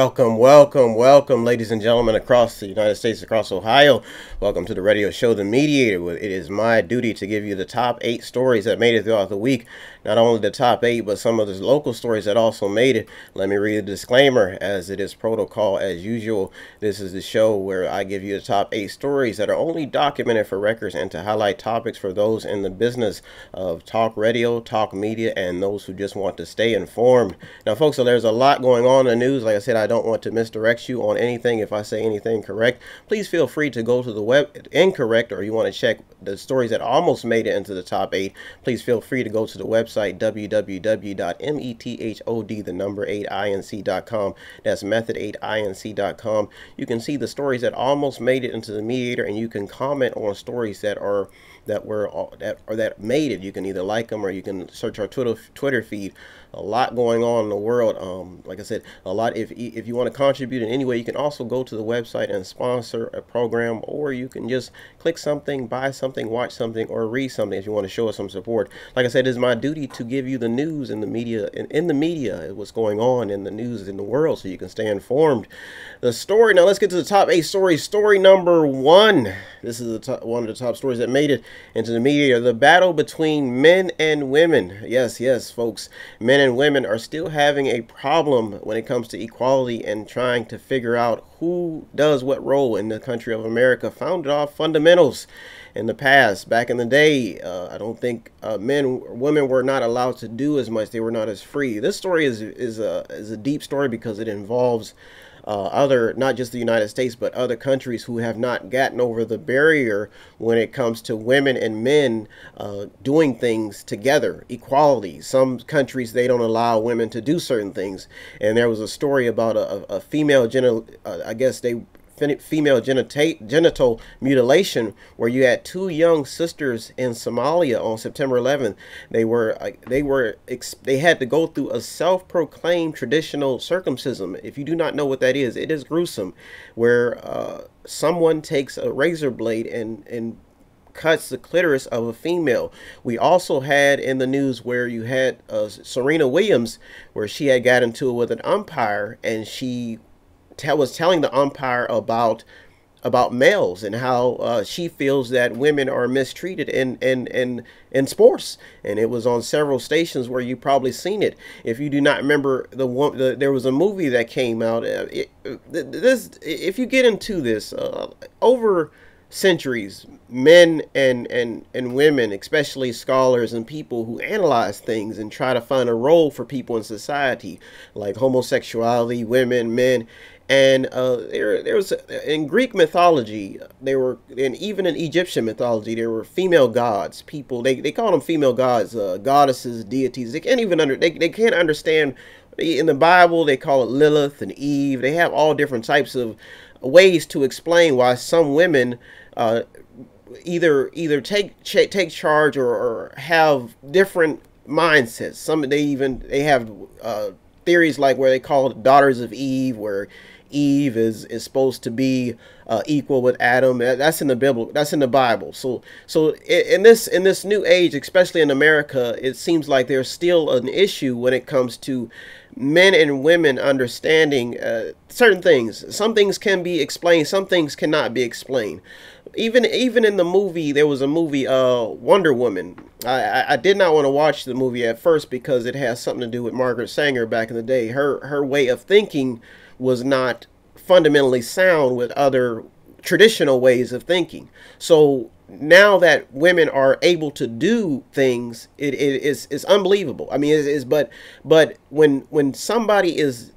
Welcome, welcome, welcome, ladies and gentlemen across the United States, across Ohio. Welcome to the radio show, The Mediator. It is my duty to give you the top eight stories that made it throughout the week. Not only the top eight, but some of the local stories that also made it. Let me read a disclaimer, as it is protocol as usual. This is the show where I give you the top eight stories that are only documented for records and to highlight topics for those in the business of talk radio, talk media, and those who just want to stay informed. Now, folks, so there's a lot going on in the news. Like I said, I don't want to misdirect you on anything. If I say anything correct, please feel free to go to the web incorrect or you want to check the stories that almost made it into the top eight. Please feel free to go to the website www.method the number 8inc.com. That's method8inc.com. You can see the stories that almost made it into the mediator and you can comment on stories that are that were that or that made it. You can either like them or you can search our Twitter Twitter feed. A lot going on in the world. Um, like I said, a lot. If if you want to contribute in any way, you can also go to the website and sponsor a program, or you can just click something, buy something, watch something, or read something if you want to show us some support. Like I said, it's my duty to give you the news in the media in, in the media what's going on in the news in the world, so you can stay informed. The story. Now let's get to the top eight stories. Story number one. This is top, one of the top stories that made it into the media. The battle between men and women. Yes, yes, folks. Men and women are still having a problem when it comes to equality and trying to figure out who does what role in the country of America, founded off fundamentals in the past. Back in the day, uh, I don't think uh, men, women were not allowed to do as much. They were not as free. This story is is a is a deep story because it involves uh, other, not just the United States, but other countries who have not gotten over the barrier when it comes to women and men uh, doing things together, equality. Some countries, they don't allow women to do certain things. And there was a story about a, a female, genital, uh, I guess they female genital mutilation, where you had two young sisters in Somalia on September 11th. They were they were they had to go through a self-proclaimed traditional circumcision. If you do not know what that is, it is gruesome, where uh, someone takes a razor blade and and cuts the clitoris of a female. We also had in the news where you had uh, Serena Williams, where she had got into it with an umpire and she was telling the umpire about about males and how uh, she feels that women are mistreated in, in, in, in sports. And it was on several stations where you probably seen it. If you do not remember, the one the, there was a movie that came out. Uh, it, this, if you get into this, uh, over centuries, men and, and, and women, especially scholars and people who analyze things and try to find a role for people in society, like homosexuality, women, men, and uh, there, there was in Greek mythology, there were, and even in Egyptian mythology, there were female gods. People they, they call them female gods, uh, goddesses, deities. They can't even under they, they can't understand. In the Bible, they call it Lilith and Eve. They have all different types of ways to explain why some women uh, either either take take charge or, or, have different mindsets. Some they even they have uh, theories like where they call it daughters of Eve, where Eve is is supposed to be uh, equal with Adam. That's in the Bible. That's in the Bible. So so in this in this new age, especially in America, it seems like there's still an issue when it comes to men and women understanding uh, certain things. Some things can be explained. Some things cannot be explained. Even even in the movie, there was a movie, uh, Wonder Woman. I, I, I did not want to watch the movie at first because it has something to do with Margaret Sanger back in the day. Her her way of thinking was not fundamentally sound with other traditional ways of thinking. So now that women are able to do things, it, it is it's unbelievable. I mean, it is but but when when somebody is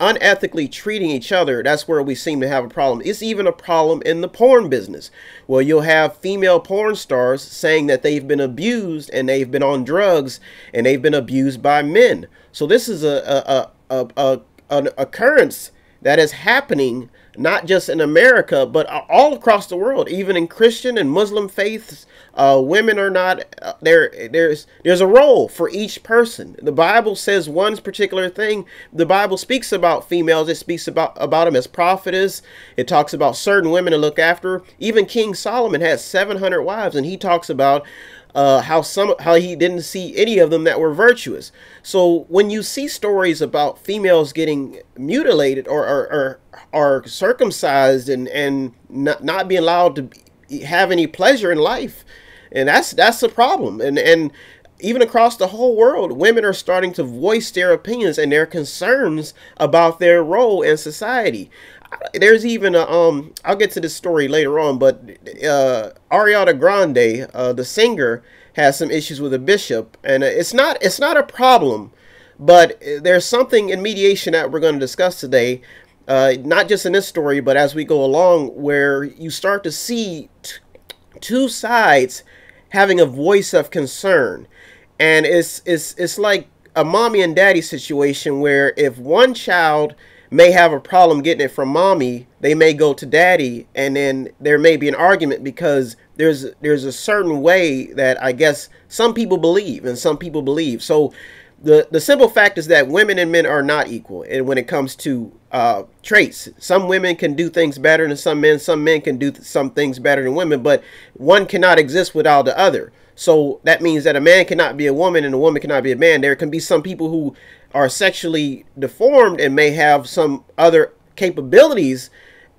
unethically treating each other, that's where we seem to have a problem. It's even a problem in the porn business. Well, you'll have female porn stars saying that they've been abused and they've been on drugs and they've been abused by men. So this is a a, a, a an occurrence that is happening not just in America, but all across the world, even in Christian and Muslim faiths. Uh, women are not uh, there. There's there's a role for each person. The Bible says one particular thing. The Bible speaks about females. It speaks about about them as prophetess. It talks about certain women to look after. Even King Solomon had 700 wives, and he talks about uh, how some how he didn't see any of them that were virtuous. So when you see stories about females getting mutilated or or, or, or circumcised and and not, not being allowed to have any pleasure in life, and that's that's the problem. And and even across the whole world, women are starting to voice their opinions and their concerns about their role in society. There's even a um I'll get to this story later on, but uh Ariana Grande, uh, the singer, has some issues with a bishop, and it's not it's not a problem, but there's something in mediation that we're going to discuss today, uh, not just in this story, but as we go along, where you start to see two sides having a voice of concern and it's it's it's like a mommy and daddy situation where if one child may have a problem getting it from mommy, they may go to daddy, and then there may be an argument because there's there's a certain way that I guess some people believe and some people believe. So the the simple fact is that women and men are not equal, and when it comes to uh, traits, some women can do things better than some men. Some men can do some things better than women, but one cannot exist without the other. So that means that a man cannot be a woman and a woman cannot be a man. There can be some people who are sexually deformed and may have some other capabilities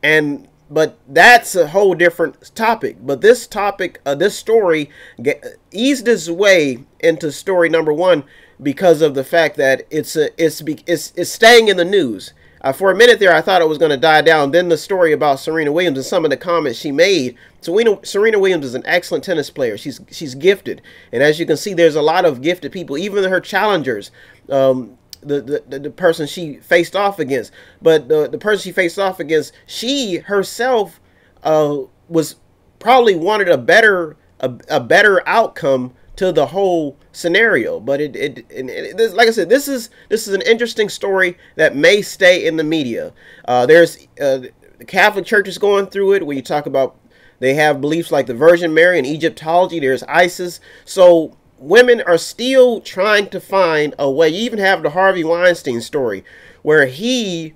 and but that's a whole different topic but this topic uh, this story get, eased its way into story number one because of the fact that it's a, it's it's it's staying in the news uh, for a minute there, I thought it was going to die down. Then the story about Serena Williams and some of the comments she made. Serena, Serena Williams is an excellent tennis player. She's she's gifted, and as you can see, there's a lot of gifted people. Even her challengers, um, the, the the person she faced off against, but the the person she faced off against, she herself uh, was probably wanted a better a, a better outcome to the whole scenario. But it, it, it, it, like I said, this is this is an interesting story that may stay in the media. Uh, there's uh, the Catholic Church is going through it. When you talk about they have beliefs like the Virgin Mary and Egyptology. There's Isis. So women are still trying to find a way. You even have the Harvey Weinstein story where he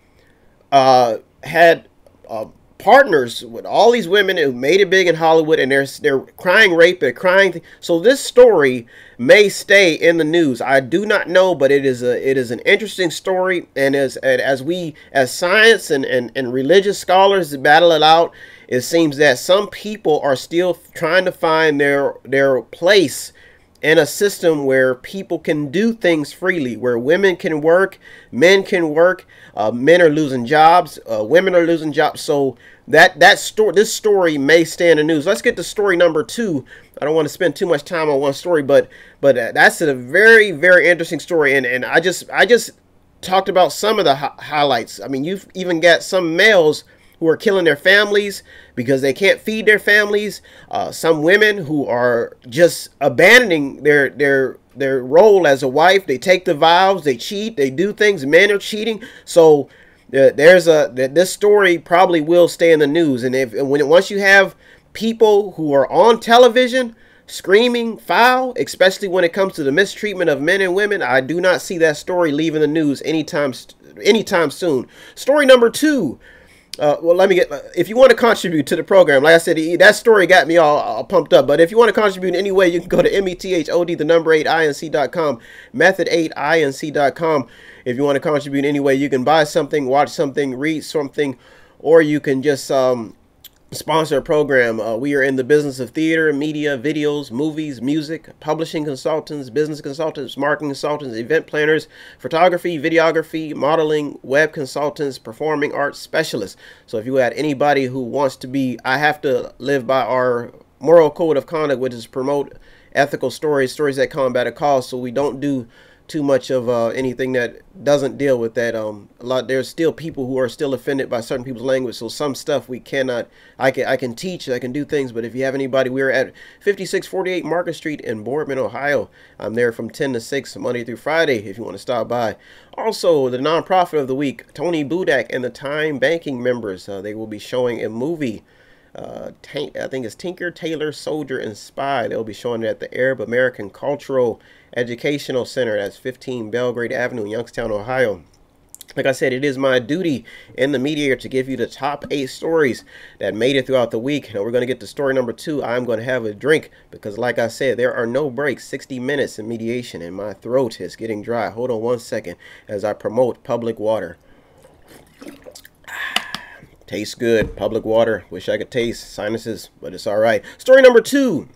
uh, had uh, partners with all these women who made it big in Hollywood, and they're they're crying rape, they're crying. Th- so this story may stay in the news. I do not know, but it is a it is an interesting story, and as as we as science and, and and religious scholars battle it out, it seems that some people are still trying to find their their place in a system where people can do things freely, where women can work, men can work, uh, men are losing jobs, uh, women are losing jobs. So that that story, this story may stay in the news. Let's get to story number two. I don't want to spend too much time on one story, but but uh, that's a very very interesting story, and and I just I just talked about some of the hi- highlights. I mean, you've even got some males who are killing their families because they can't feed their families. Uh, some women who are just abandoning their their their role as a wife. They take the vows, they cheat, they do things. Men are cheating. So uh, there's a this story probably will stay in the news. And if when once you have people who are on television screaming foul, especially when it comes to the mistreatment of men and women, I do not see that story leaving the news anytime anytime soon. Story number two uh, well, let me get. If you want to contribute to the program, like I said, that story got me all, all pumped up. But if you want to contribute in any way, you can go to method the number eight inc.com, method eight inc.com. If you want to contribute in any way, you can buy something, watch something, read something, or you can just um, sponsor program. Uh, we are in the business of theater, media, videos, movies, music, publishing consultants, business consultants, marketing consultants, event planners, photography, videography, modeling, web consultants, performing arts specialists. So if you had anybody who wants to be, I have to live by our moral code of conduct, which is promote ethical stories, stories that combat a cause. So we don't do too much of uh, anything that doesn't deal with that. Um, a lot there's still people who are still offended by certain people's language. So some stuff we cannot. I can I can teach. I can do things. But if you have anybody, we're at 5648 Market Street in Boardman, Ohio. I'm there from 10 to 6 Monday through Friday. If you want to stop by. Also, the nonprofit of the week, Tony Budak and the Time Banking members. Uh, they will be showing a movie. Uh, I think it's Tinker, Tailor, Soldier, and Spy. They'll be showing it at the Arab American Cultural Educational Center. That's 15 Belgrade Avenue Youngstown, Ohio. like I said, it is my duty in the mediator to give you the top eight stories that made it throughout the week. Now we're going to get to story number two. I'm going to have a drink because, like I said, there are no breaks. 60 minutes in mediation, and my throat is getting dry. Hold on one second as I promote public water. Tastes good. Public water. Wish I could taste sinuses, but it's all right. Story number two.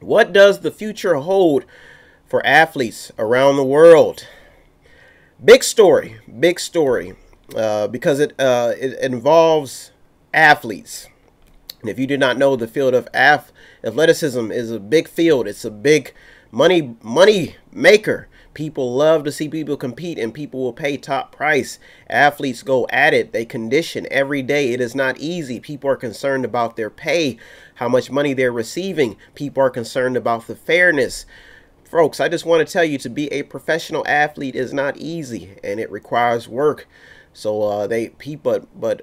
What does the future hold for athletes around the world? Big story, big story, uh, because it uh, it involves athletes. And if you did not know, the field of athleticism is a big field. It's a big money money maker. People love to see people compete, and people will pay top price. Athletes go at it. They condition every day. It is not easy. People are concerned about their pay, how much money they're receiving. People are concerned about the fairness folks i just want to tell you to be a professional athlete is not easy and it requires work. So uh, they people but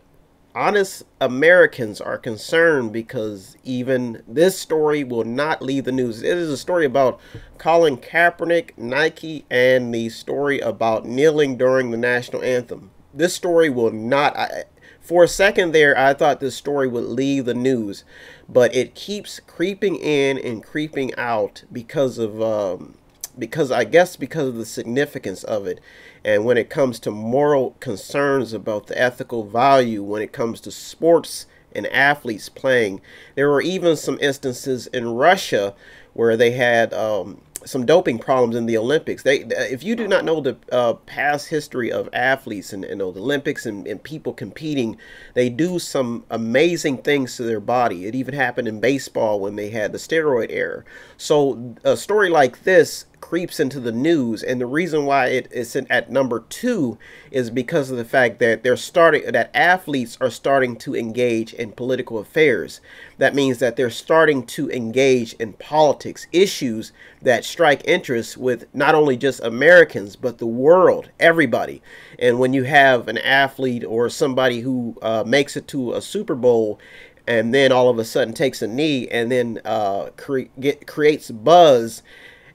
honest americans are concerned because even this story will not leave the news. It is a story about colin kaepernick nike and the story about kneeling during the national anthem. This story will not I, for a second there, I thought this story would leave the news, but it keeps creeping in and creeping out because of um, because I guess because of the significance of it. And when it comes to moral concerns about the ethical value, when it comes to sports and athletes playing, there were even some instances in Russia where they had um, some doping problems in the Olympics. They, if you do not know the uh, past history of athletes and, and the Olympics and, and, people competing, they do some amazing things to their body. It even happened in baseball when they had the steroid era. So a story like this creeps into the news. And the reason why it is at number two is because of the fact that they're starting that athletes are starting to engage in political affairs. That means that they're starting to engage in politics issues that strike interest with not only just americans but the world everybody. And when you have an athlete or somebody who uh, makes it to a super bowl and then all of a sudden takes a knee and then uh, cre- get, creates buzz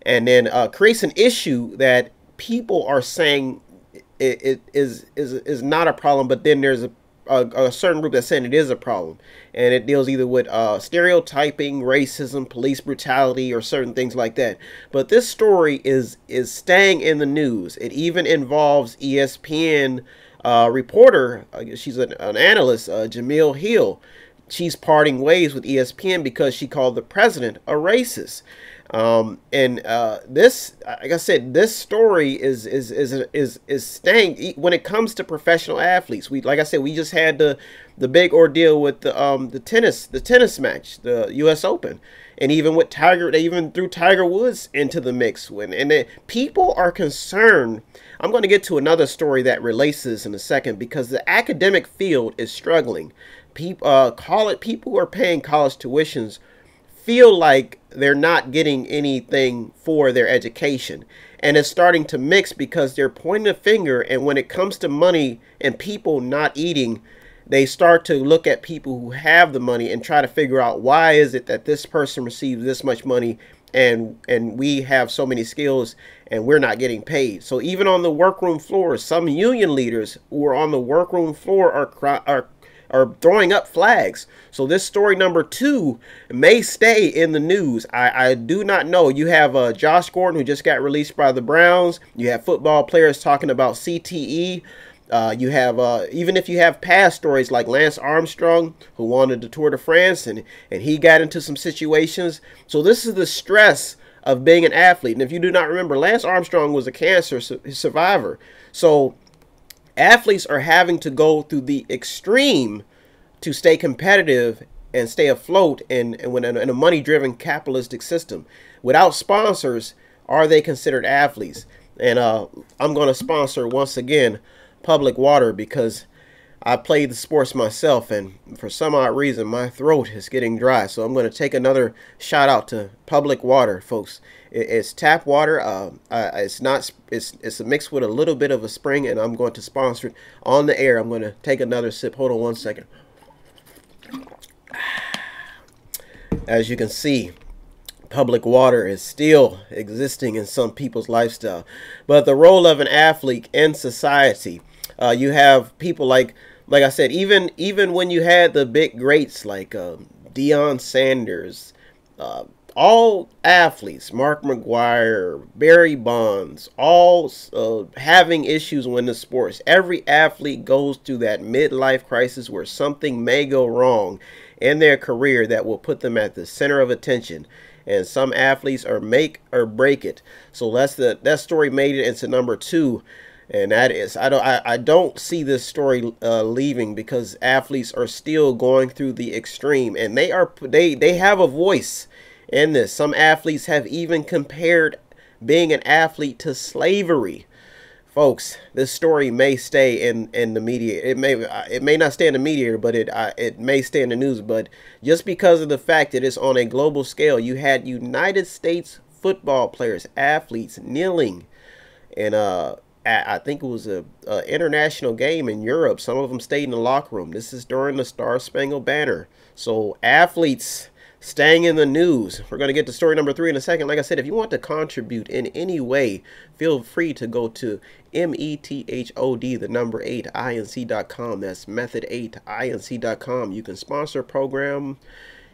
and then uh, creates an issue that people are saying it, it is is is not a problem, but then there's a, a, a, certain group that's saying it is a problem, and it deals either with uh, stereotyping, racism, police brutality, or certain things like that. But this story is is staying in the news. It even involves ESPN uh, reporter. Uh, she's an, an analyst, uh, Jemele Hill. She's parting ways with ESPN because she called the president a racist. Um, and uh, this, like I said, this story is is is is is staying when it comes to professional athletes. We, like I said, we just had the the big ordeal with the um the tennis the tennis match, the U.S. Open, and even with Tiger, they even threw Tiger Woods into the mix. When and they, people are concerned. I'm going to get to another story that relates this in a second because the academic field is struggling. People, uh, call it people who are paying college tuitions feel like they're not getting anything for their education. And it's starting to mix because they're pointing a finger, and when it comes to money and people not eating, they start to look at people who have the money and try to figure out why is it that this person receives this much money and and we have so many skills and we're not getting paid. So even on the workroom floor, some union leaders who are on the workroom floor are are are throwing up flags. So this story number two may stay in the news. I, I do not know. You have uh, Josh Gordon who just got released by the Browns. You have football players talking about CTE. Uh, you have uh, even if you have past stories like Lance Armstrong who wanted the Tour de France and and he got into some situations. So this is the stress of being an athlete. And if you do not remember, Lance Armstrong was a cancer su survivor. So athletes are having to go through the extreme to stay competitive and stay afloat in, in, in a money driven capitalistic system. Without sponsors, are they considered athletes? And uh, I'm going to sponsor once again Public Water because I play the sports myself, and for some odd reason, my throat is getting dry. So I'm going to take another shout out to Public Water, folks. It's tap water. Uh, it's not. It's it's mixed with a little bit of a spring, and I'm going to sponsor it on the air. I'm going to take another sip. Hold on one second. As you can see, public water is still existing in some people's lifestyle, but the role of an athlete in society Uh, you have people like, like I said, even even when you had the big greats like um, Deion Sanders, uh, all athletes, Mark McGwire, Barry Bonds, all uh, having issues when the sports. Every athlete goes through that midlife crisis where something may go wrong in their career that will put them at the center of attention. And some athletes are make or break it. So that's the that story made it into number two and that is I don't I, I don't see this story uh, leaving because athletes are still going through the extreme and they are they they have a voice in this. Some athletes have even compared being an athlete to slavery. Folks, this story may stay in, in the media. It may it may not stay in the media, but it uh, it may stay in the news. But just because of the fact that it's on a global scale, you had United States football players, athletes kneeling, and uh, I think it was a, a international game in Europe. Some of them stayed in the locker room. This is during the Star Spangled Banner. So athletes Staying in the news, we're going to get to story number three in a second. Like I said, if you want to contribute in any way, feel free to go to M-E-T-H-O-D, the number 8, INC.com. That's method8, INC.com. You can sponsor a program.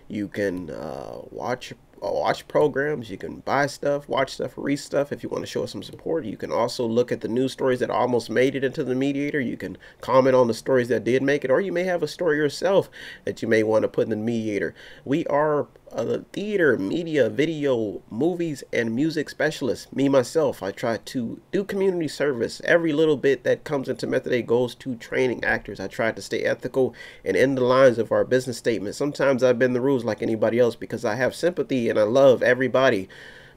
You can uh, watch Uh, watch programs. You can buy stuff, watch stuff, read stuff. If you want to show us some support, you can also look at the news stories that almost made it into the mediator. You can comment on the stories that did make it, or you may have a story yourself that you may want to put in the mediator. We are a theater, media, video, movies, and music specialist. Me, myself, I try to do community service. Every little bit that comes into Method 8 goes to training actors. I try to stay ethical and in the lines of our business statement. Sometimes I bend the rules like anybody else because I have sympathy and I love everybody.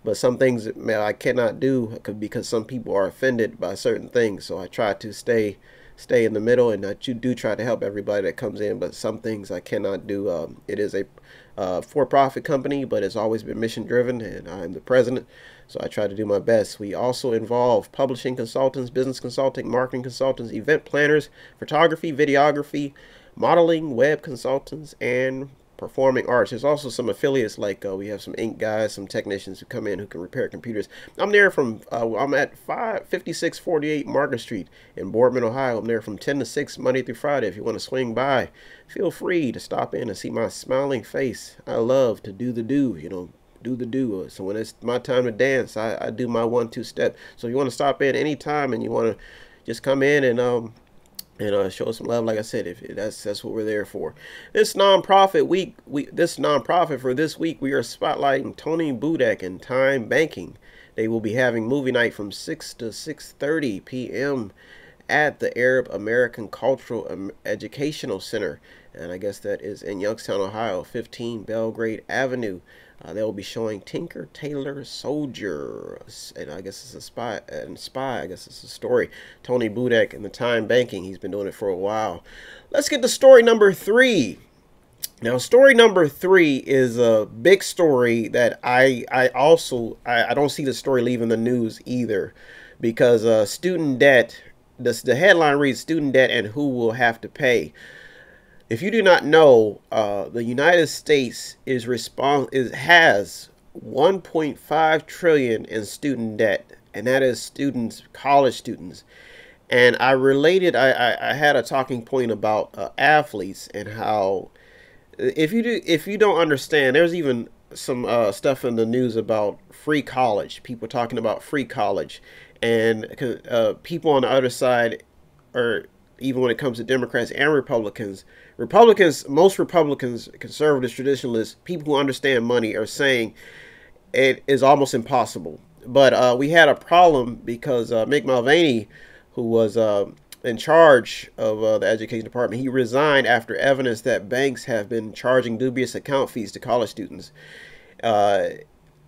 But some things I cannot do because some people are offended by certain things. So I try to stay stay in the middle and I do try to help everybody that comes in. But some things I cannot do. Um, it is a uh, for-profit company, but it's always been mission-driven, and I'm the president, so I try to do my best. We also involve publishing consultants, business consulting, marketing consultants, event planners, photography, videography, modeling, web consultants, and performing arts. There's also some affiliates like uh, we have some ink guys, some technicians who come in who can repair computers. I'm there from uh, I'm at 5648 Market Street in Boardman, Ohio. I'm there from 10 to 6 Monday through Friday. If you want to swing by, feel free to stop in and see my smiling face. I love to do the do, you know, do the do. So when it's my time to dance, I, I do my one two step. So if you want to stop in anytime and you want to just come in and um and uh, show some love. Like I said, if that's that's what we're there for. This nonprofit week, we this nonprofit for this week, we are spotlighting Tony Budak and Time Banking. They will be having movie night from 6 to 6:30 p.m. at the Arab American Cultural Educational Center, and I guess that is in Youngstown, Ohio, 15 Belgrade Avenue. Uh, they will be showing Tinker Tailor Soldier, and I guess it's a spy. And spy, I guess it's a story. Tony Budak and the Time Banking. He's been doing it for a while. Let's get to story number three. Now, story number three is a big story that I I also I, I don't see the story leaving the news either, because uh, student debt. The headline reads student debt and who will have to pay. If you do not know, uh, the United States is respons- is has 1.5 trillion in student debt, and that is students, college students. And I related, I, I, I had a talking point about uh, athletes and how if you do if you don't understand, there's even some uh, stuff in the news about free college. People talking about free college, and uh, people on the other side, or even when it comes to Democrats and Republicans, Republicans, most Republicans, conservatives, traditionalists, people who understand money are saying it is almost impossible. But uh, we had a problem because uh, Mick Mulvaney, who was uh, in charge of uh, the education department, he resigned after evidence that banks have been charging dubious account fees to college students.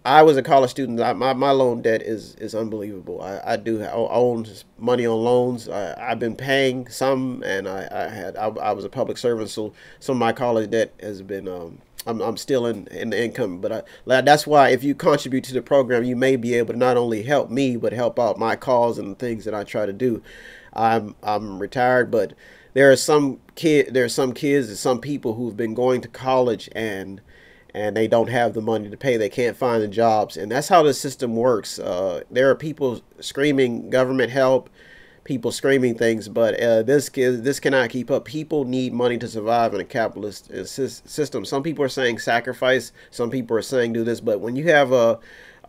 I was a college student. I, my, my loan debt is is unbelievable. I, I do own money on loans. I, I've been paying some, and I, I had I, I was a public servant, so some of my college debt has been. Um, I'm, I'm still in, in the income, but I, that's why if you contribute to the program, you may be able to not only help me, but help out my cause and the things that I try to do. I'm I'm retired, but there are some kid, there are some kids and some people who've been going to college and and they don't have the money to pay. They can't find the jobs, and that's how the system works. Uh, there are people screaming government help, people screaming things, but uh, this this cannot keep up. People need money to survive in a capitalist uh, system. Some people are saying sacrifice. Some people are saying do this. But when you have a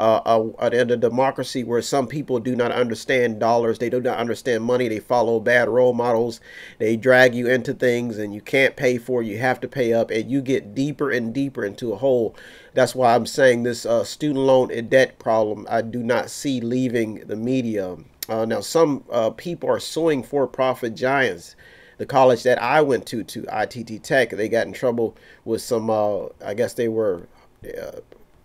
uh, a, a, a, democracy where some people do not understand dollars, they do not understand money, they follow bad role models, they drag you into things and you can't pay for you have to pay up, and you get deeper and deeper into a hole. That's why I'm saying this uh, student loan and debt problem I do not see leaving the media. Uh, now, some uh, people are suing for-profit giants. The college that I went to, to ITT Tech, they got in trouble with some. Uh, I guess they were uh,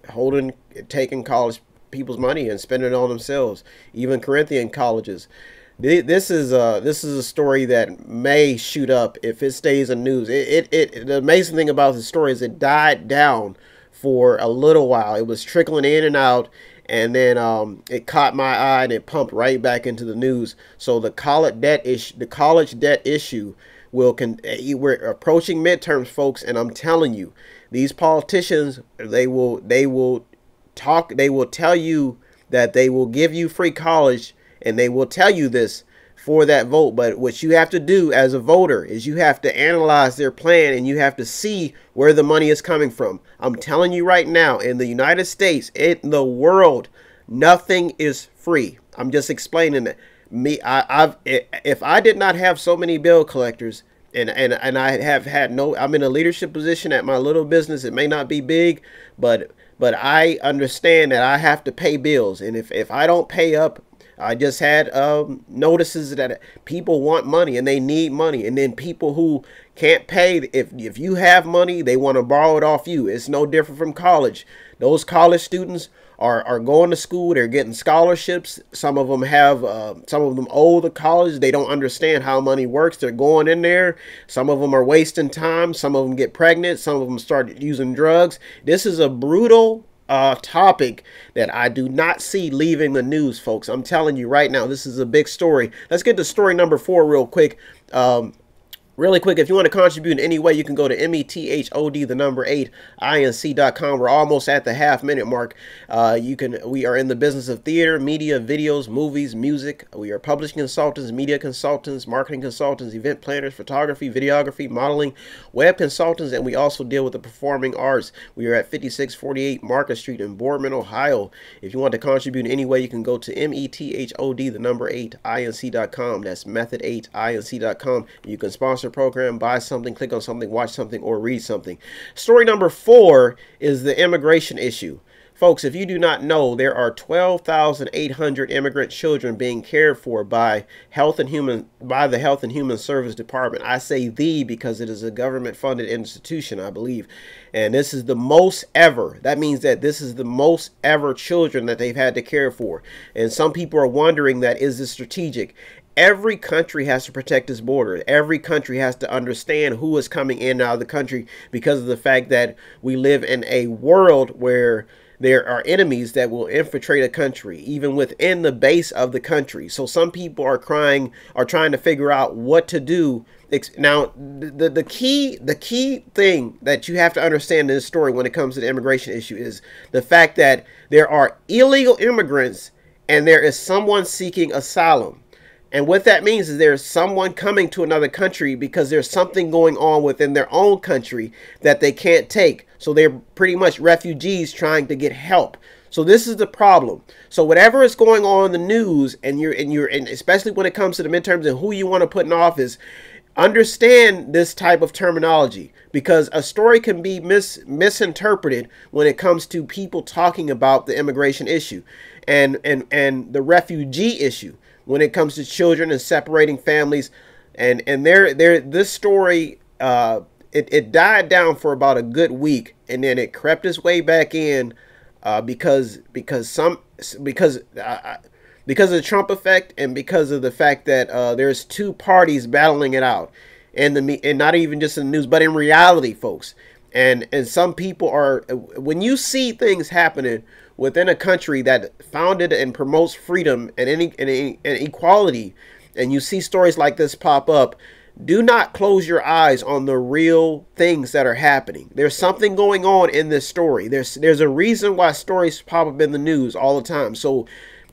holding, taking college people's money and spending it on themselves. Even Corinthian colleges. This is a this is a story that may shoot up if it stays in news. It, it, it the amazing thing about the story is it died down for a little while. It was trickling in and out, and then um, it caught my eye and it pumped right back into the news. So the college debt issue, the college debt issue, will con- eh, we're approaching midterms, folks, and I'm telling you, these politicians they will they will talk they will tell you that they will give you free college and they will tell you this for that vote. But what you have to do as a voter is you have to analyze their plan and you have to see where the money is coming from. I'm telling you right now in the united states in the world nothing is free. I'm just explaining it. me I, i've if i did not have so many bill collectors and and and I have had no I'm in a leadership position at my little business. It may not be big, but but I understand that I have to pay bills and if if I don't pay up I just had um, notices that people want money and they need money, and then people who can't pay, if if you have money, they want to borrow it off you. It's no different from college. Those college students are, are going to school. They're getting scholarships. Some of them have, uh, some of them owe the college. They don't understand how money works. They're going in there. Some of them are wasting time. Some of them get pregnant. Some of them start using drugs. This is a brutal uh, topic that I do not see leaving the news, folks. I'm telling you right now, this is a big story. Let's get to story number four real quick. Um, Really quick, if you want to contribute in any way, you can go to METHOD, the number 8, INC.com. We're almost at the half minute mark. Uh, you can. We are in the business of theater, media, videos, movies, music. We are publishing consultants, media consultants, marketing consultants, event planners, photography, videography, modeling, web consultants, and we also deal with the performing arts. We are at 5648 Market Street in Boardman, Ohio. If you want to contribute in any way, you can go to METHOD, the number 8, INC.com. That's method8inc.com. You can sponsor program, buy something, click on something, watch something, or read something. Story number four is the immigration issue. Folks, if you do not know, there are 12,800 immigrant children being cared for by Health and Human by the Health and Human Service Department. I say the because it is a government-funded institution, I believe. And this is the most ever. That means that this is the most ever children that they've had to care for. And some people are wondering that is this strategic? Every country has to protect its border. Every country has to understand who is coming in and out of the country because of the fact that we live in a world where there are enemies that will infiltrate a country even within the base of the country. So some people are crying are trying to figure out what to do. Now the, the key the key thing that you have to understand in this story when it comes to the immigration issue is the fact that there are illegal immigrants and there is someone seeking asylum and what that means is there's someone coming to another country because there's something going on within their own country that they can't take. So they're pretty much refugees trying to get help. So this is the problem. So whatever is going on in the news, and you're and you're and especially when it comes to the midterms and who you want to put in office, understand this type of terminology because a story can be mis misinterpreted when it comes to people talking about the immigration issue and and and the refugee issue when it comes to children and separating families. And and there there this story uh, it, it died down for about a good week and then it crept its way back in uh, because because some because uh, because of the Trump effect and because of the fact that uh, there's two parties battling it out and the and not even just in the news but in reality folks and and some people are when you see things happening within a country that founded and promotes freedom and, any, and, and equality, and you see stories like this pop up, do not close your eyes on the real things that are happening. There's something going on in this story. There's there's a reason why stories pop up in the news all the time. So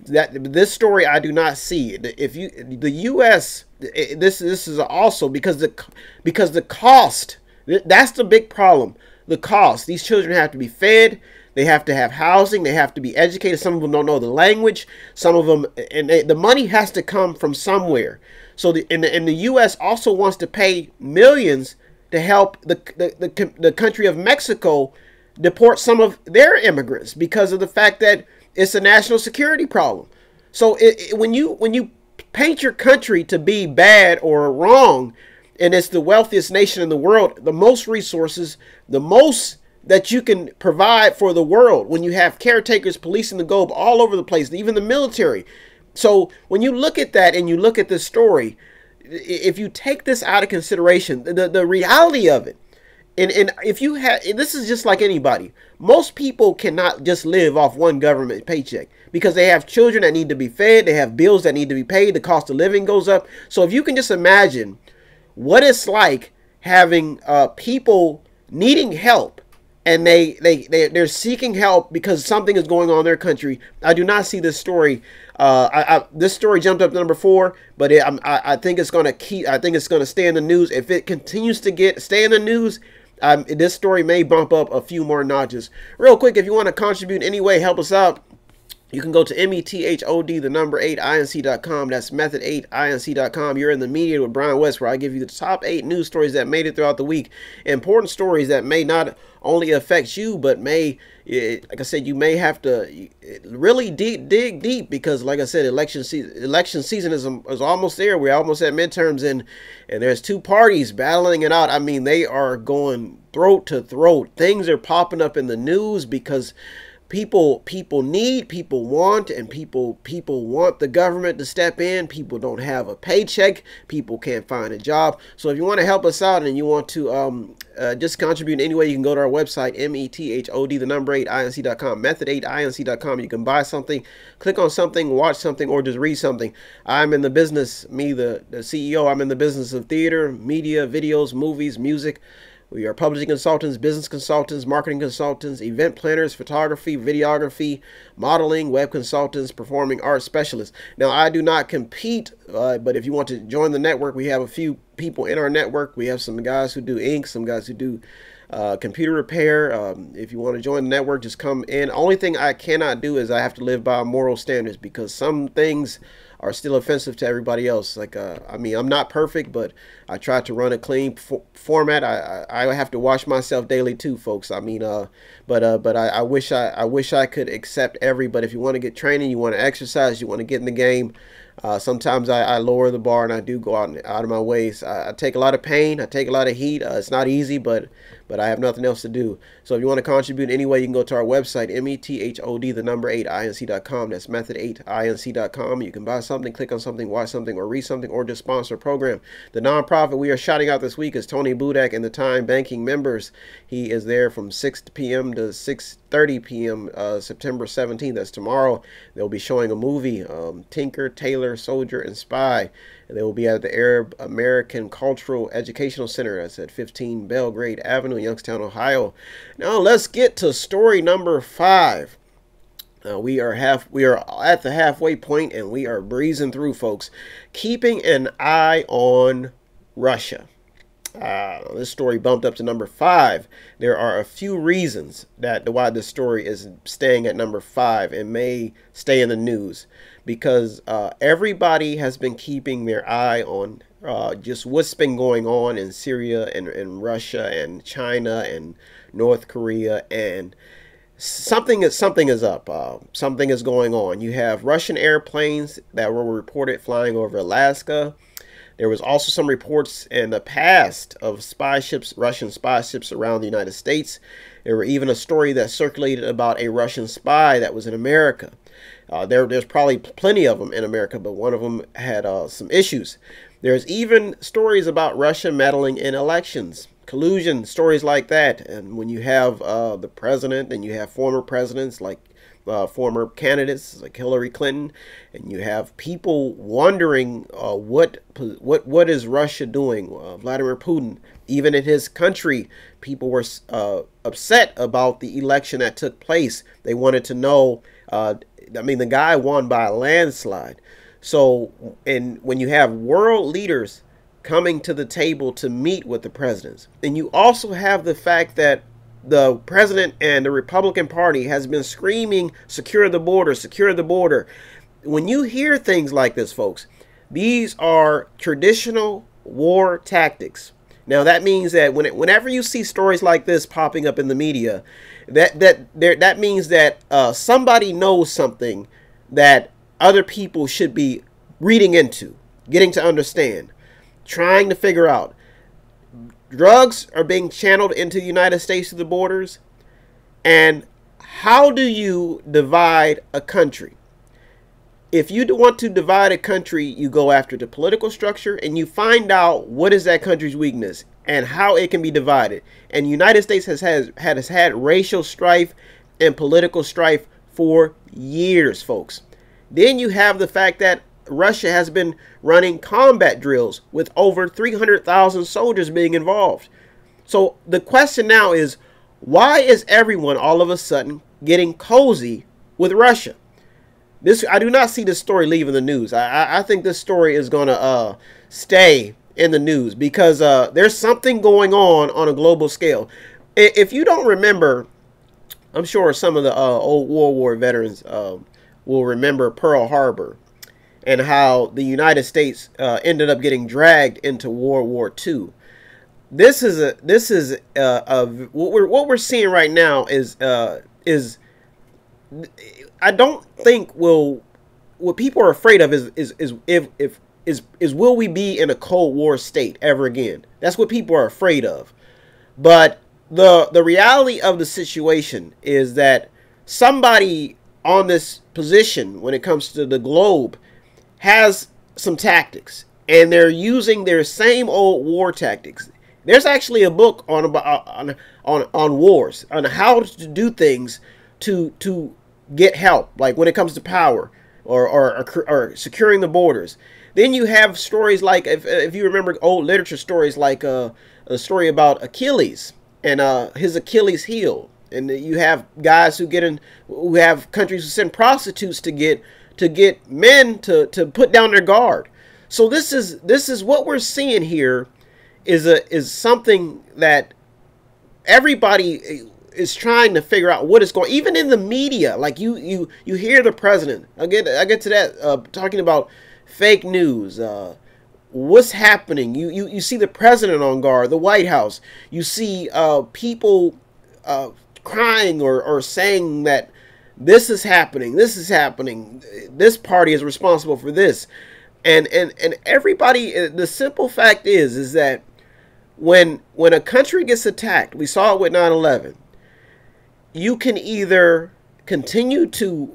that this story I do not see. If you the U.S. this this is also because the because the cost that's the big problem. The cost. These children have to be fed. They have to have housing. They have to be educated. Some of them don't know the language. Some of them, and they, the money has to come from somewhere. So the and, the and the U.S. also wants to pay millions to help the, the the the country of Mexico deport some of their immigrants because of the fact that it's a national security problem. So it, it, when you when you paint your country to be bad or wrong, and it's the wealthiest nation in the world, the most resources, the most that you can provide for the world when you have caretakers policing the globe all over the place, even the military. So when you look at that and you look at this story, if you take this out of consideration, the, the reality of it, and, and if you have, this is just like anybody. Most people cannot just live off one government paycheck because they have children that need to be fed, they have bills that need to be paid, the cost of living goes up. So if you can just imagine what it's like having uh, people needing help and they, they, they, they're seeking help because something is going on in their country. I do not see this story. Uh, I, I, this story jumped up to number four, but it, I, I think it's going to keep, I think it's going to stay in the news. If it continues to get, stay in the news, um, this story may bump up a few more notches. Real quick, if you want to contribute anyway, help us out. You can go to METHOD, the number 8, INC.com. That's method 8, INC.com. You're in the media with Brian West, where I give you the top 8 news stories that made it throughout the week. Important stories that may not only affect you, but may, like I said, you may have to really deep, dig deep because, like I said, election, se election season is, is almost there. We're almost at midterms, and, and there's two parties battling it out. I mean, they are going throat to throat. Things are popping up in the news because people people need people want and people people want the government to step in. People don't have a paycheck. People can't find a job. So if you want to help us out and you want to um, uh, just contribute in any way you can go to our website m-e-t-h-o-d the number 8 inc.com method 8 inc.com you can buy something click on something watch something or just read something. I'm in the business me the, the ceo i'm in the business of theater media videos movies music we are publishing consultants, business consultants, marketing consultants, event planners, photography, videography, modeling, web consultants, performing arts specialists. Now, I do not compete, uh, but if you want to join the network, we have a few people in our network. We have some guys who do ink, some guys who do uh, computer repair. Um, if you want to join the network, just come in. Only thing I cannot do is I have to live by moral standards because some things are still offensive to everybody else. Like, uh, I mean, I'm not perfect, but I try to run a clean format. I, I, I have to wash myself daily too, folks. I mean, uh, but uh, but I, I wish I I wish I could accept every. But if you want to get training, you want to exercise, you want to get in the game. Uh, sometimes I, I, lower the bar and I do go out out of my ways. I, I take a lot of pain. I take a lot of heat. Uh, it's not easy, but but I have nothing else to do. So if you want to contribute in any way, you can go to our website, M-E-T-H-O-D, the number 8, INC.com. That's method 8, INC.com. You can buy something, click on something, watch something, or read something, or just sponsor a program. The nonprofit we are shouting out this week is Tony Budak and the Time Banking members. He is there from 6 p.m. to 6.30 p.m. Uh, September 17th. That's tomorrow. They'll be showing a movie, um, Tinker, Tailor, Soldier, and Spy. And they will be at the Arab American Cultural Educational Center. That's at 15 Belgrade Avenue, Youngstown, Ohio. Now let's get to story number five. Uh, we are half we are at the halfway point and we are breezing through folks keeping an eye on russia uh, this story bumped up to number five there are a few reasons that why this story is staying at number five and may stay in the news because uh, everybody has been keeping their eye on uh, just what's been going on in Syria and, and Russia and China and North Korea and something is something is up. Uh, something is going on. You have Russian airplanes that were reported flying over Alaska. There was also some reports in the past of spy ships, Russian spy ships around the United States. There were even a story that circulated about a Russian spy that was in America. Uh, there, there's probably plenty of them in America, but one of them had uh, some issues. There's even stories about Russia meddling in elections, collusion, stories like that. And when you have uh, the president and you have former presidents like uh, former candidates like Hillary Clinton, and you have people wondering uh, what what what is Russia doing? Uh, Vladimir Putin, even in his country, people were uh, upset about the election that took place. They wanted to know uh, I mean, the guy won by a landslide. So, and when you have world leaders coming to the table to meet with the presidents, and you also have the fact that the president and the Republican Party has been screaming, secure the border, secure the border. When you hear things like this, folks, these are traditional war tactics. Now that means that when it, whenever you see stories like this popping up in the media, that that there that means that uh, somebody knows something that other people should be reading into, getting to understand, trying to figure out. Drugs are being channeled into the United States through the borders, and how do you divide a country? If you want to divide a country, you go after the political structure and you find out what is that country's weakness and how it can be divided. And United States has, has, has had racial strife and political strife for years, folks. Then you have the fact that Russia has been running combat drills with over 300,000 soldiers being involved. So the question now is why is everyone all of a sudden getting cozy with Russia? This I do not see this story leaving the news. I I, I think this story is gonna uh, stay in the news because uh, there's something going on on a global scale. If you don't remember, I'm sure some of the uh, old World War veterans uh, will remember Pearl Harbor and how the United States uh, ended up getting dragged into World War II. This is a this is a, uh, a what we're what we're seeing right now is uh, is I don't think will what people are afraid of is is is if if is is will we be in a cold war state ever again? That's what people are afraid of. But the the reality of the situation is that somebody on this position when it comes to the globe has some tactics and they're using their same old war tactics. There's actually a book on on on on wars on how to do things to to get help, like when it comes to power or, or, or, securing the borders. Then you have stories like, if, if you remember old literature stories, like uh, a story about Achilles and uh, his Achilles heel. And you have guys who get in, who have countries who send prostitutes to get to get men to, to put down their guard. So this is this is what we're seeing here is a is something that everybody is trying to figure out what is going even in the media like you you you hear the president. I get i get to that uh, talking about fake news uh, what's happening? You, you you see the president on guard the white house. You see uh, people uh, crying or, or saying that this is happening this is happening this party is responsible for this. And and and everybody uh, the simple fact is is that when when a country gets attacked we saw it with 9-11 you can either continue to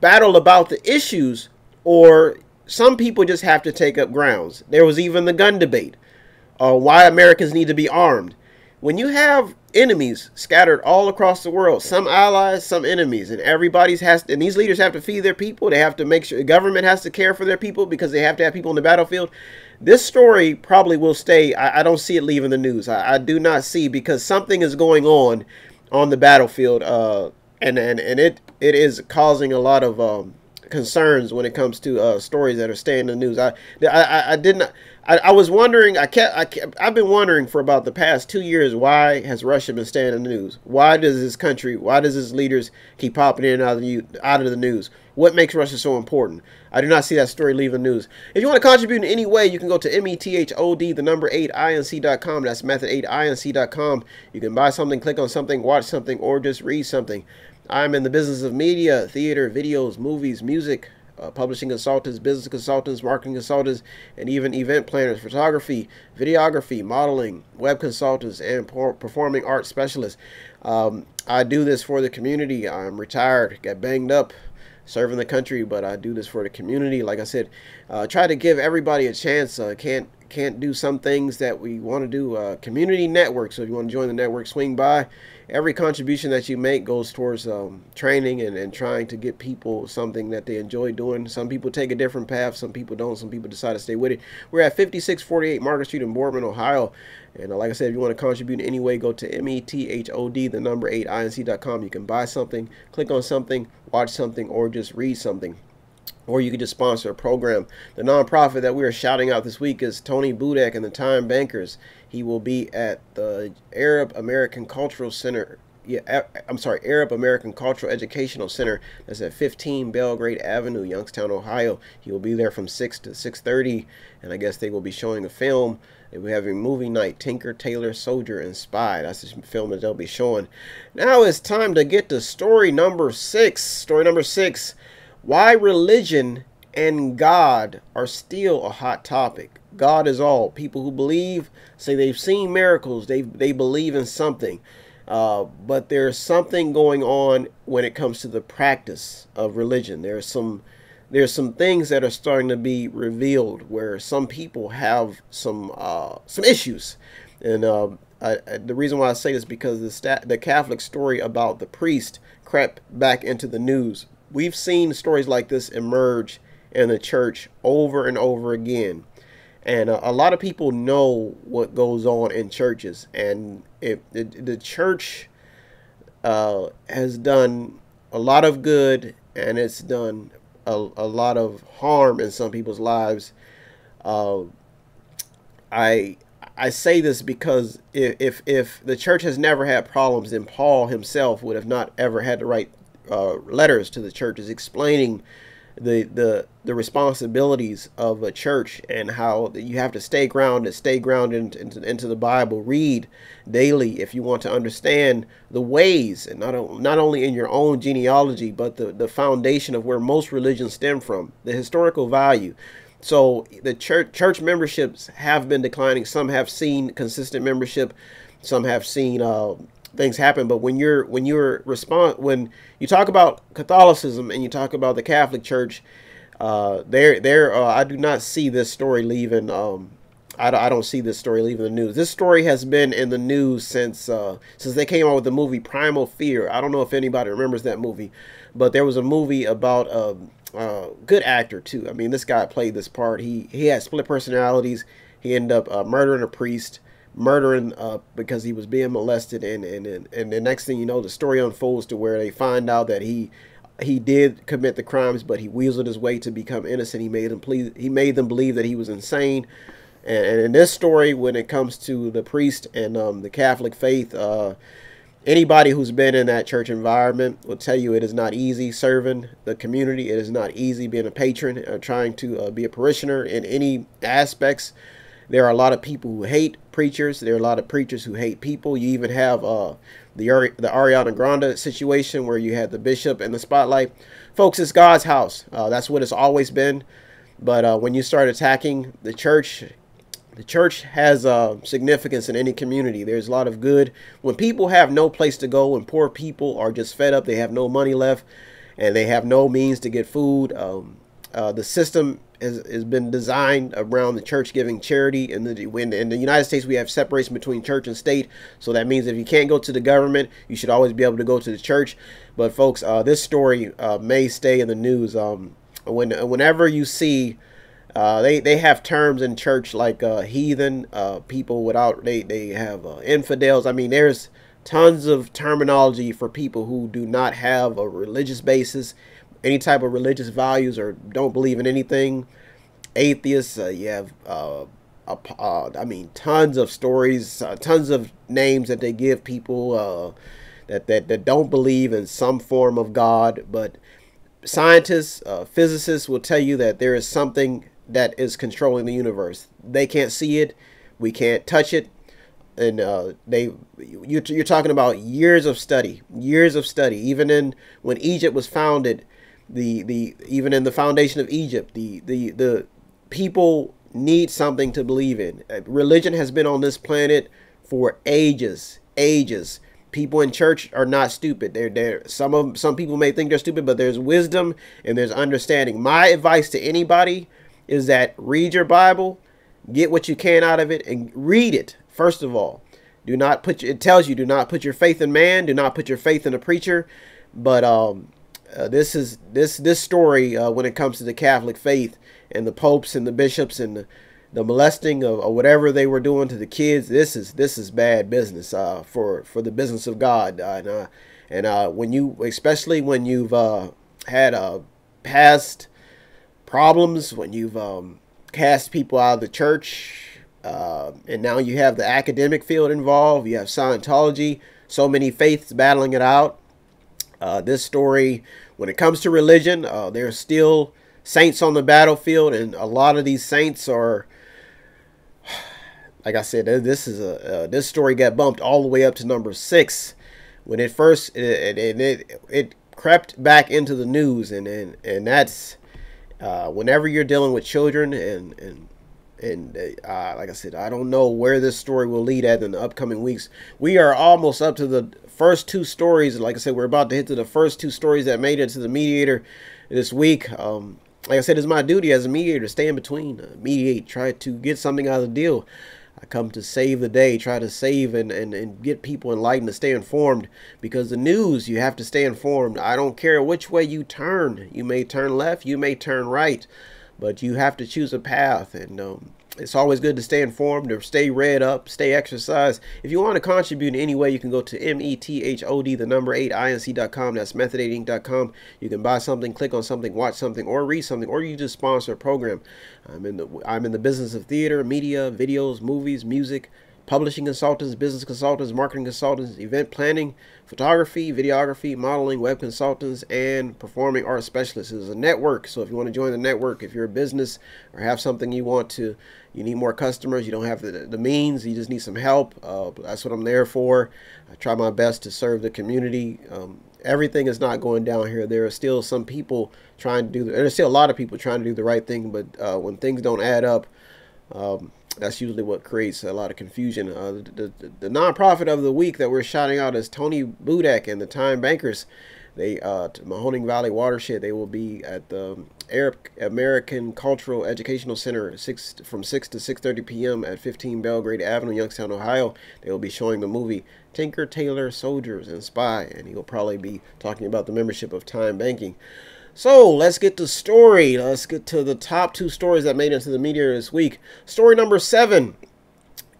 battle about the issues or some people just have to take up grounds. There was even the gun debate. Uh, why Americans need to be armed. When you have enemies scattered all across the world, some allies, some enemies, and everybody's has to, and these leaders have to feed their people. They have to make sure the government has to care for their people because they have to have people in the battlefield. This story probably will stay. I, I don't see it leaving the news. I, I do not see because something is going on on the battlefield, uh, and and and it it is causing a lot of um, concerns when it comes to uh, stories that are staying in the news. I I, I didn't. I, I was wondering. I kept, I kept. I've been wondering for about the past two years. Why has Russia been staying in the news? Why does this country? Why does its leaders keep popping in and out of the out of the news? What makes Russia so important? I do not see that story leaving the news. If you want to contribute in any way, you can go to method the number eight inc.com. That's method eight inc.com. You can buy something, click on something, watch something, or just read something. I'm in the business of media, theater, videos, movies, music, uh, publishing consultants, business consultants, marketing consultants, and even event planners, photography, videography, modeling, web consultants, and performing arts specialists. Um, I do this for the community. I'm retired, got banged up serving the country, but I do this for the community. Like I said, uh, try to give everybody a chance. Uh, can't can't do some things that we want to do. Uh, community network. So if you want to join the network, swing by. Every contribution that you make goes towards um, training and, and trying to get people something that they enjoy doing. Some people take a different path. Some people don't. Some people decide to stay with it. We're at 5648 Market Street in Boardman, Ohio. And uh, like I said, if you want to contribute in any way, go to M-E-T-H-O-D, the number 8, INC.com. You can buy something, click on something, watch something, or just read something or you could just sponsor a program. The nonprofit that we are shouting out this week is Tony Budek and the Time Bankers. He will be at the Arab American Cultural Center. Yeah, I'm sorry, Arab American Cultural Educational Center. That's at 15 Belgrade Avenue, Youngstown, Ohio. He will be there from 6 to 6:30, and I guess they will be showing a film. They will be having movie night, Tinker, Tailor, Soldier, and Spy. That's the film that they'll be showing. Now it's time to get to story number six. Story number six why religion and God are still a hot topic. God is all. People who believe say they've seen miracles, they, they believe in something. Uh, but there's something going on when it comes to the practice of religion. There's some there's some things that are starting to be revealed where some people have some uh, some issues, and uh, I, I, the reason why I say this is because the stat, the Catholic story about the priest crept back into the news we've seen stories like this emerge in the church over and over again. And uh, a lot of people know what goes on in churches. And it the church uh, has done a lot of good and it's done a, a lot of harm in some people's lives. Uh, I I say this because if, if, if the church has never had problems, then Paul himself would have not ever had to write uh, letters to the churches explaining the the the responsibilities of a church and how you have to stay grounded, stay grounded into, into the Bible, read daily if you want to understand the ways, and not not only in your own genealogy, but the the foundation of where most religions stem from, the historical value. So the church church memberships have been declining. Some have seen consistent membership. Some have seen uh, things happen but when you're when you're respond when you talk about catholicism and you talk about the catholic church uh there there uh, i do not see this story leaving um I, I don't see this story leaving the news. This story has been in the news since uh since they came out with the movie primal fear. I don't know if anybody remembers that movie but there was a movie about a um, uh, good actor too. I mean this guy played this part. He he had split personalities. He ended up uh, murdering a priest murdering uh, because he was being molested and, and and the next thing you know the story unfolds to where they find out that he he did commit the crimes but he weaseled his way to become innocent. He made them please he made them believe that he was insane. And, and in this story when it comes to the priest and um, the catholic faith uh, anybody who's been in that church environment will tell you it is not easy serving the community. It is not easy being a patron or trying to uh, be a parishioner in any aspects there are a lot of people who hate preachers. There are a lot of preachers who hate people. You even have uh, the the Ariana Grande situation where you had the bishop in the spotlight. Folks, it's God's house. Uh, that's what it's always been. But uh, when you start attacking the church, the church has uh, significance in any community. There's a lot of good. When people have no place to go, when poor people are just fed up, they have no money left, and they have no means to get food. Um, uh, the system has, has been designed around the church giving charity. In the when in the United States we have separation between church and state, so that means if you can't go to the government, you should always be able to go to the church. But folks, uh, this story uh, may stay in the news. Um, when whenever you see. Uh, they they have terms in church like uh, heathen uh, people without they they have uh, infidels. I mean, there's tons of terminology for people who do not have a religious basis any type of religious values or don't believe in anything. Atheists, uh, you have, uh, uh, I mean, tons of stories, uh, tons of names that they give people uh, that, that, that don't believe in some form of God. But scientists, uh, physicists will tell you that there is something that is controlling the universe. They can't see it, we can't touch it, and uh, they you, you're talking about years of study years of study even in when egypt was founded the the even in the foundation of Egypt, the the the people need something to believe in. Uh, religion has been on this planet for ages, ages. People in church are not stupid. They're there. Some of some people may think they're stupid, but there's wisdom and there's understanding. My advice to anybody is that read your Bible, Get what you can out of it and read it. First of all, do not put it tells you do not put your faith in man, do not put your faith in a preacher. But um, uh, this is this this story uh, when it comes to the Catholic faith and the popes and the bishops and the, the molesting of, or whatever they were doing to the kids. This is this is bad business uh, for for the business of God. Uh, and uh, and uh, when you, especially when you've had past problems, when you've um, cast people out of the church, and now you have the academic field involved. You have Scientology, so many faiths battling it out. Uh, this story, when it comes to religion, uh, are still saints on the battlefield, and a lot of these saints are, like I said, this is a uh, this story got bumped all the way up to number six when it first it it, it, it crept back into the news, and and and that's uh, whenever you're dealing with children and and and uh, like I said, I don't know where this story will lead at in the upcoming weeks. We are almost up to the first two stories. Like I said, we're about to hit to the first two stories that made it to the mediator this week. Um, like I said, it's my duty as a mediator to stay in between, uh, mediate, try to get something out of the deal. I come to save the day, try to save and, and, and get people enlightened to stay informed because the news, you have to stay informed. I don't care which way you turn. You may turn left, you may turn right but you have to choose a path and um, it's always good to stay informed or stay read up stay exercised if you want to contribute in any way you can go to method the number 8 inc.com that's method8inc.com you can buy something click on something watch something or read something or you just sponsor a program i'm in the i'm in the business of theater media videos movies music publishing consultants, business consultants, marketing consultants, event planning, photography, videography, modeling, web consultants, and performing art specialists. It's a network. So if you want to join the network, if you're a business or have something you want to, you need more customers, you don't have the, the means, you just need some help. Uh, that's what I'm there for. I try my best to serve the community. Um, everything is not going down here. There are still some people trying to do, the, there's still a lot of people trying to do the right thing, but uh, when things don't add up, um, that's usually what creates a lot of confusion. Uh, the, the, the, nonprofit of the week that we're shouting out is Tony Budak and the Time Bankers. They uh, Mahoning Valley Watershed. They will be at the Arab American Cultural Educational Center six from six to six thirty p.m. at 15 Belgrade Avenue, Youngstown, Ohio. They will be showing the movie Tinker Tailor Soldiers and Spy, and he will probably be talking about the membership of Time Banking. So let's get to story. Let's get to the top two stories that made it into the media this week. Story number seven.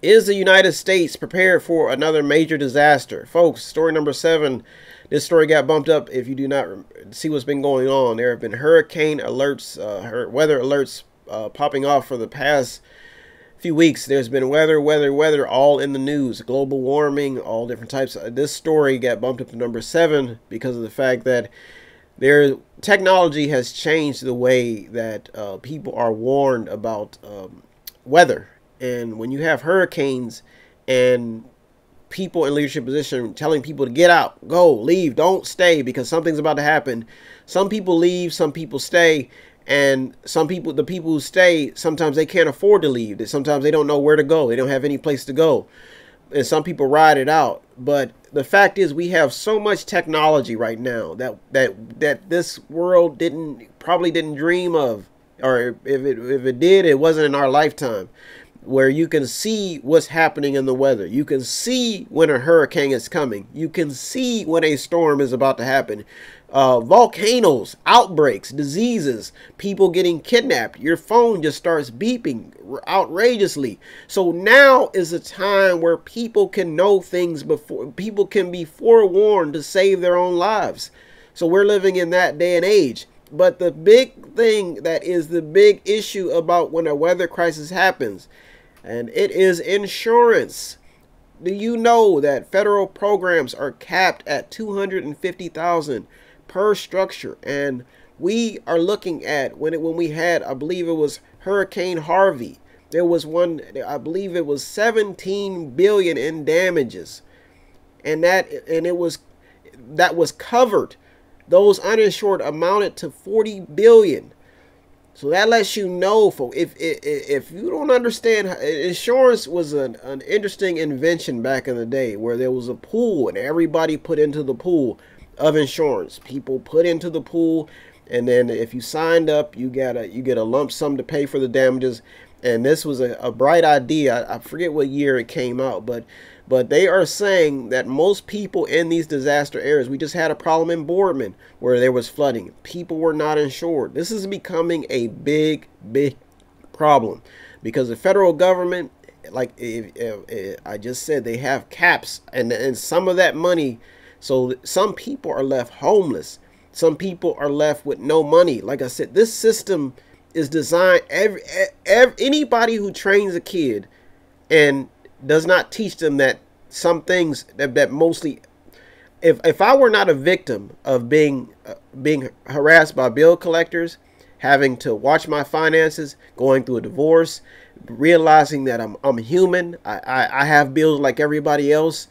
Is the United States prepared for another major disaster? Folks, story number seven. This story got bumped up. If you do not see what's been going on, there have been hurricane alerts, uh, weather alerts uh, popping off for the past few weeks. There's been weather, weather, weather all in the news. Global warming, all different types. Of this story got bumped up to number seven because of the fact that there technology has changed the way that uh, people are warned about um, weather and when you have hurricanes and people in leadership position telling people to get out go leave don't stay because something's about to happen. Some people leave some people stay and some people the people who stay sometimes they can't afford to leave. Sometimes they don't know where to go. They don't have any place to go. And some people ride it out. But the fact is we have so much technology right now that that that this world didn't probably didn't dream of. Or if it if it did it wasn't in our lifetime where you can see what's happening in the weather you can see when a hurricane is coming you can see when a storm is about to happen uh, volcanoes, outbreaks, diseases, people getting kidnapped. Your phone just starts beeping outrageously. So now is a time where people can know things before people can be forewarned to save their own lives. So we're living in that day and age. But the big thing that is the big issue about when a weather crisis happens, and it is insurance. Do you know that federal programs are capped at 250,000? per structure. And we are looking at when it when we had, I believe it was Hurricane Harvey. There was one, I believe it was 17 billion in damages, and that and it was that was covered. Those uninsured amounted to 40 billion. So that lets you know, for if, if if you don't understand, insurance was an, an interesting invention back in the day, where there was a pool and everybody put into the pool of insurance. People put into the pool, and then if you signed up, you get a you get a lump sum to pay for the damages. and this was a, a bright idea. I, I forget what year it came out, but but they are saying that most people in these disaster areas, we just had a problem in Boardman where there was flooding. People were not insured. This is becoming a big, big problem because the federal government, like if, if, if I just said, they have caps and, and some of that money. So some people are left homeless. Some people are left with no money. Like I said, this system is designed every, every anybody who trains a kid and does not teach them that some things that, that mostly if if I were not a victim of being uh, being harassed by bill collectors, having to watch my finances, going through a divorce, realizing that I'm I'm human, I, I, I have bills like everybody else.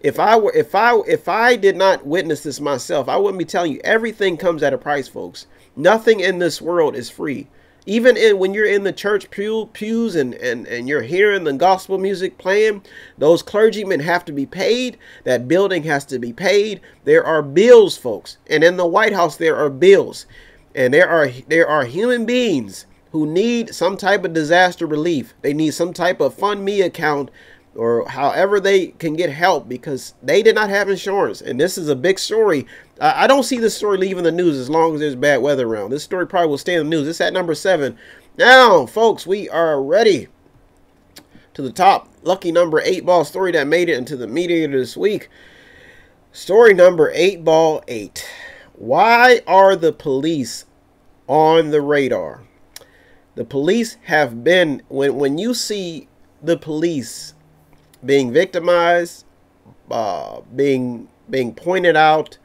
If I were if I if I did not witness this myself, I wouldn't be telling you everything comes at a price, folks. Nothing in this world is free even in when you're in the church pew, pews and, and, and you're hearing the gospel music playing, those clergymen have to be paid. That building has to be paid. There are bills, folks. And in the White House, there are bills. And there are there are human beings who need some type of disaster relief. They need some type of fund me account or however they can get help because they did not have insurance. And this is a big story I don't see this story leaving the news as long as there's bad weather around. This story probably will stay in the news. It's at number seven. Now, folks, we are ready to the top lucky number eight ball story that made it into the media this week. Story number eight ball eight. Why are the police on the radar? The police have been when when you see the police being victimized, uh, being being pointed out,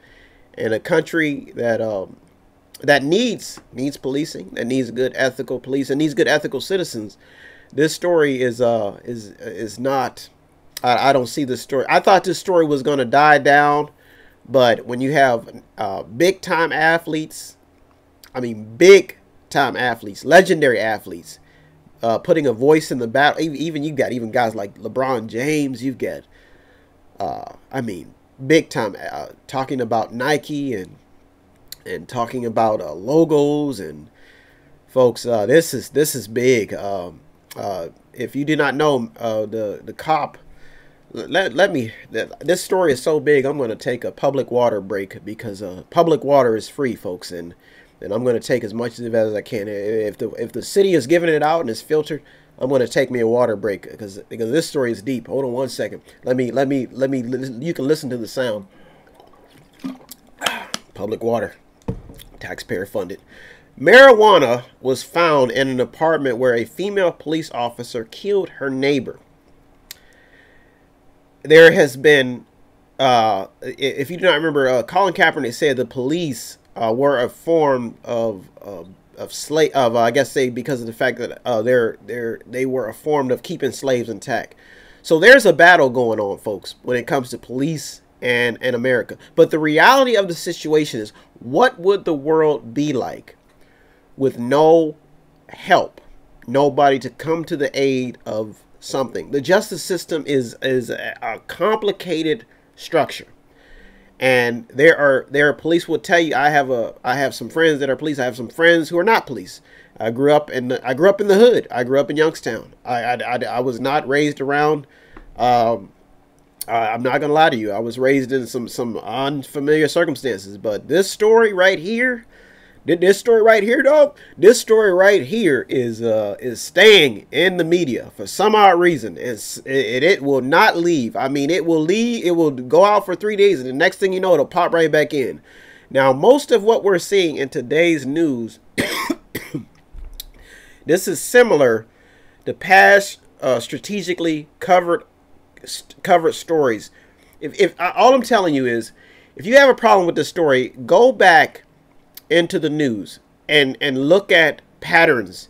in a country that um, that needs needs policing, that needs good ethical police, and needs good ethical citizens. This story is uh is is not. I, I don't see this story. I thought this story was going to die down, but when you have uh, big time athletes, I mean big time athletes, legendary athletes, uh, putting a voice in the battle. Even you got even guys like LeBron James. You've got, uh, I mean, big time uh, talking about Nike and and talking about uh, logos and folks uh, this is this is big. Um, uh, if you do not know uh, the the cop let, let me this story is so big I'm going to take a public water break because uh, public water is free folks and and I'm going to take as much of it as I can. If the if the city is giving it out and it's filtered I'm going to take me a water break because because this story is deep. Hold on one second. Let me let me let me. You can listen to the sound. Public water, taxpayer funded. Marijuana was found in an apartment where a female police officer killed her neighbor. There has been, uh, if you do not remember, uh, Colin Kaepernick said the police uh, were a form of of slave of uh, I guess say because of the fact that uh, they're they're they were informed of keeping slaves intact. So there's a battle going on, folks, when it comes to police and and America. But the reality of the situation is, what would the world be like with no help, nobody to come to the aid of something? The justice system is is a, a complicated structure and there are there are police will tell you I have a I have some friends that are police. I have some friends who are not police. I grew up in the, I grew up in the hood. I grew up in Youngstown. I I, I, I was not raised around. Um, I, I'm not gonna lie to you. I was raised in some some unfamiliar circumstances. But this story right here, this story right here, though, this story right here is uh is staying in the media for some odd reason. It's it, it will not leave. I mean, it will leave. It will go out for three days, and the next thing you know, it'll pop right back in. Now, most of what we're seeing in today's news, this is similar to past uh, strategically covered covered stories. If if all I'm telling you is, if you have a problem with this story, go back into the news and and look at patterns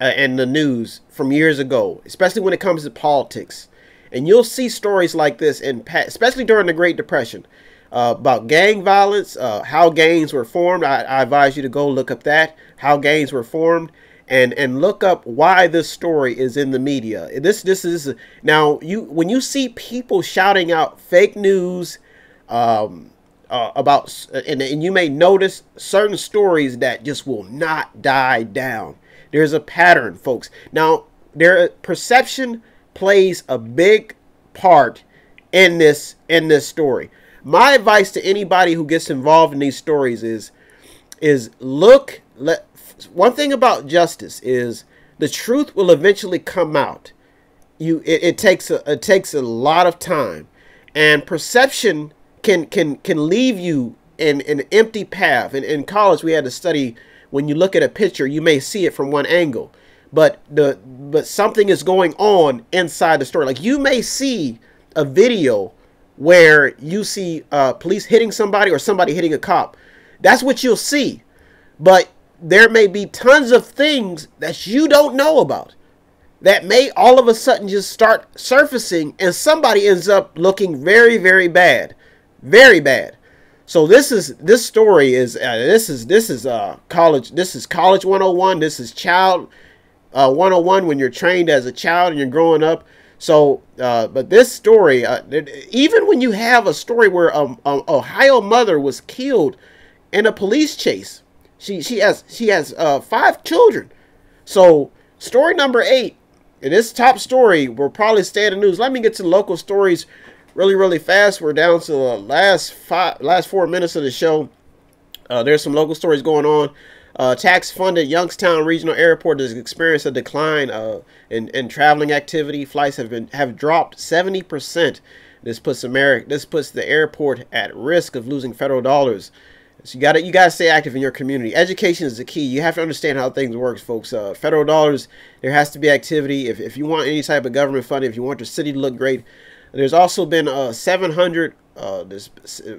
uh, in the news from years ago, especially when it comes to politics, and you'll see stories like this in especially during the Great Depression uh, about gang violence, uh, how gangs were formed. I, I advise you to go look up that how gangs were formed and and look up why this story is in the media. This this is now you when you see people shouting out fake news, um, uh, about, and, and you may notice certain stories that just will not die down. There's a pattern, folks. Now, their perception plays a big part in this in this story. My advice to anybody who gets involved in these stories is is look let one thing about justice is the truth will eventually come out. You it, it takes a it takes a lot of time and perception can can can leave you in an empty path. In, in college we had to study when you look at a picture, you may see it from one angle. But the but something is going on inside the story. Like you may see a video where you see uh, police hitting somebody or somebody hitting a cop. That's what you'll see. But there may be tons of things that you don't know about that may all of a sudden just start surfacing and somebody ends up looking very very bad very bad so this is this story is uh, this is this is uh college this is college 101 this is child uh, 101 when you're trained as a child and you're growing up so, uh, but this story, uh, even when you have a story where um, Ohio mother was killed in a police chase, she she has she has uh, five children. So, story number eight, in this top story, will probably stay in the news. Let me get to local stories really really fast. We're down to the last five last four minutes of the show. Uh, there's some local stories going on. Uh, tax-funded Youngstown Regional Airport has experienced a decline uh, in, in traveling activity. Flights have been have dropped 70%. This puts America this puts the airport at risk of losing federal dollars. So you got to you got to stay active in your community. Education is the key. You have to understand how things work, folks. Uh, federal dollars, there has to be activity. If, if you want any type of government funding, if you want your city to look great, there's also been uh, 700. Uh, there's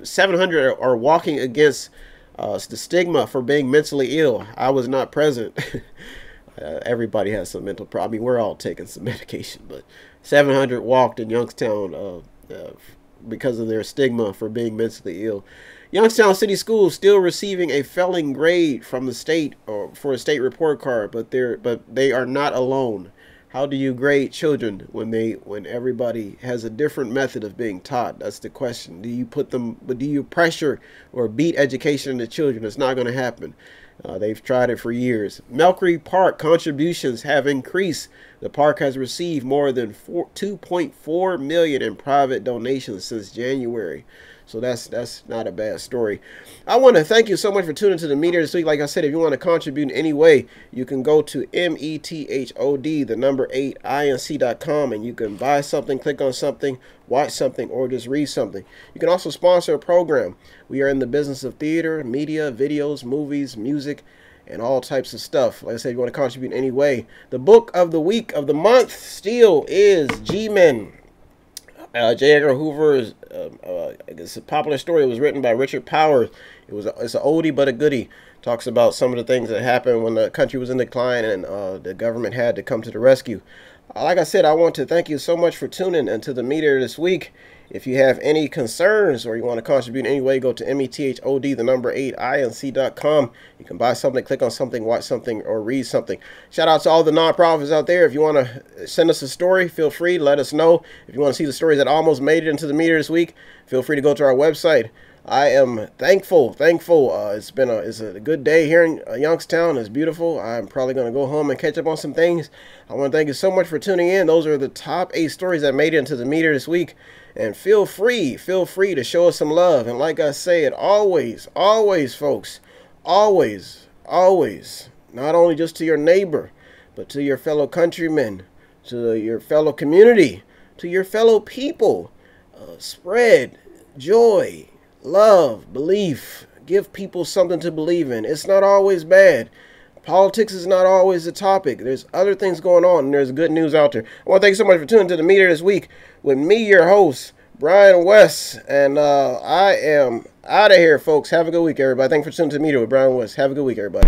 700 are walking against uh, the stigma for being mentally ill. I was not present. uh, everybody has some mental problem. I mean, we're all taking some medication, but 700 walked in Youngstown uh, uh, because of their stigma for being mentally ill. Youngstown City Schools still receiving a failing grade from the state or for a state report card, but they're but they are not alone. How do you grade children when they when everybody has a different method of being taught? That's the question. Do you put them but do you pressure or beat education into children? It's not going to happen. Uh, they've tried it for years. Mill Creek Park contributions have increased. The park has received more than 2.4 million in private donations since January. So that's that's not a bad story. I want to thank you so much for tuning to the media this week. Like I said, if you want to contribute in any way, you can go to M-E-T-H-O-D, the number 8, INC.com, and you can buy something, click on something, watch something, or just read something. You can also sponsor a program. We are in the business of theater, media, videos, movies, music, and all types of stuff. Like I said, if you want to contribute in any way. The book of the week of the month still is G-Men uh, J. Edgar Hoover is uh, uh, it's a popular story. It was written by Richard Powers. It was a, it's an oldie but a goodie. Talks about some of the things that happened when the country was in decline and uh, the government had to come to the rescue. Like I said, I want to thank you so much for tuning into the meter this week. If you have any concerns or you want to contribute in any way, go to METHOD, the number 8, INC.com. You can buy something, click on something, watch something, or read something. Shout out to all the nonprofits out there. If you want to send us a story, feel free. Let us know. If you want to see the stories that almost made it into the meter this week, feel free to go to our website. I am thankful, thankful. Uh, it's been a it's a good day here in uh, Youngstown. It's beautiful. I'm probably going to go home and catch up on some things. I want to thank you so much for tuning in. Those are the top eight stories that made it into the meter this week. And feel free, feel free to show us some love. And like I said, always, always, folks, always, always, not only just to your neighbor, but to your fellow countrymen, to your fellow community, to your fellow people. Uh, spread joy, love, belief. Give people something to believe in. It's not always bad. Politics is not always the topic. There's other things going on, and there's good news out there. I want to thank you so much for tuning to the meter this week with me, your host, Brian West, and uh, I am out of here, folks. Have a good week, everybody. Thanks for tuning to the meter with Brian West. Have a good week, everybody.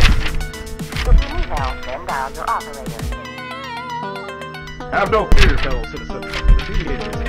Have no fear, fellow citizens.